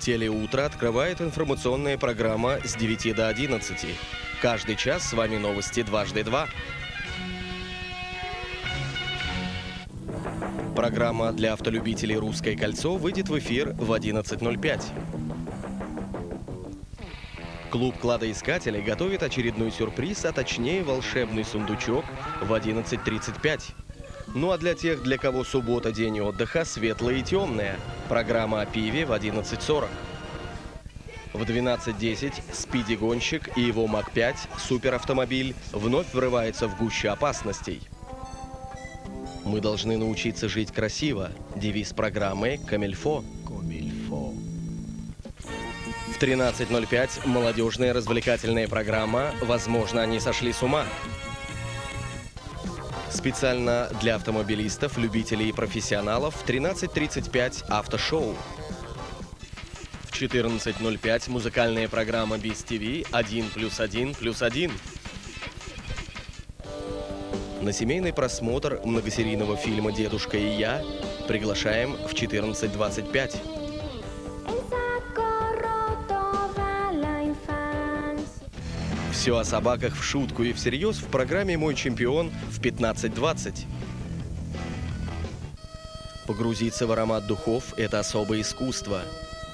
Телеутро открывает информационная программа с 9 до 11. Каждый час с вами новости дважды два. Программа для автолюбителей «Русское кольцо» выйдет в эфир в 11.05. Клуб кладоискателей готовит очередной сюрприз, а точнее волшебный сундучок в 11.35. Ну а для тех, для кого суббота день отдыха, светлая и темная. Программа о пиве в 11.40. В 12.10 спиди-гонщик и его МАК-5 суперавтомобиль вновь врывается в гущу опасностей. Мы должны научиться жить красиво. Девиз программы «Камильфо». В 13.05 молодежная развлекательная программа «Возможно, они сошли с ума». Специально для автомобилистов, любителей и профессионалов в 13.35 автошоу. В 14.05 музыкальная программа Биз ТВ 1 плюс 1 плюс 1. На семейный просмотр многосерийного фильма «Дедушка и я» приглашаем в 14.25. Все о собаках в шутку и всерьез в программе «Мой чемпион» в 15.20. Погрузиться в аромат духов – это особое искусство.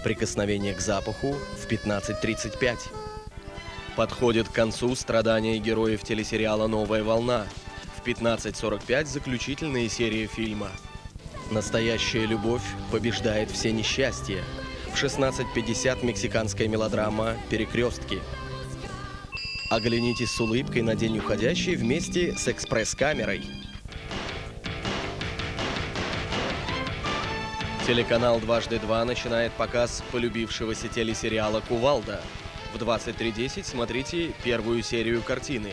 Прикосновение к запаху в 15.35. Подходит к концу страдания героев телесериала «Новая волна». В 15.45 заключительная серия фильма. Настоящая любовь побеждает все несчастья. В 16.50 мексиканская мелодрама «Перекрестки». Оглянитесь с улыбкой на день уходящий вместе с экспресс-камерой. Телеканал «Дважды два» начинает показ полюбившегося телесериала «Кувалда». В 23.10 смотрите первую серию картины.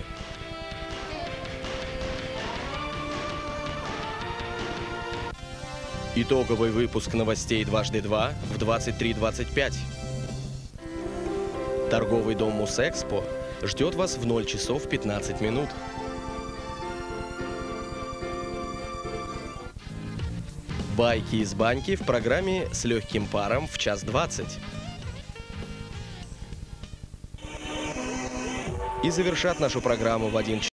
Итоговый выпуск новостей «Дважды два» в 23.25. Торговый дом «Мусэкспо» ждет вас в 0 часов 15 минут. Байки из баньки в программе «С легким паром» в час 20. И завершат нашу программу в 1 час.